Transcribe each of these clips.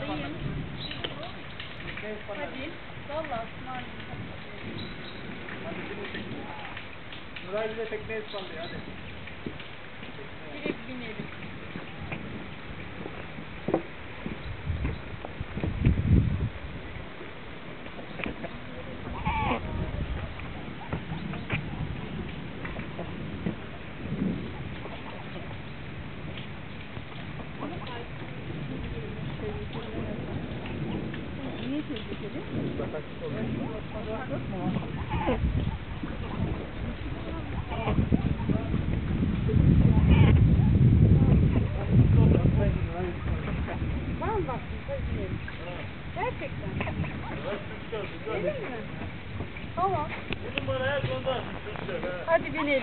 Neredeyim? Hadi. Valla ısmarlayayım. Hadi seni çekin. Nuray bize tekne ısmarlıyor hadi. Vallahi Gerçekten. Evet, güzel, güzel. Değil mi? Tamam. Bunun bana her konuda Hadi binelim.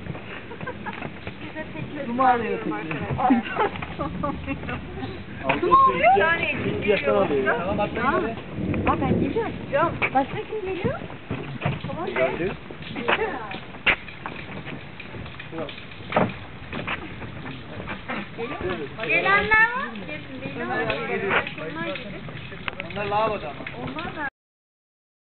Kumu arıyor Kumu arıyor. Yani ikinci yaştan alıyor. Tamam baksana geliyor. Aa ben geliyorum. Yok. Başka kim geliyor? Tamam. Geldi. İşte. Gelenler var mı? Gelenler var mı? Onlar lavaboda ama. Onlar da.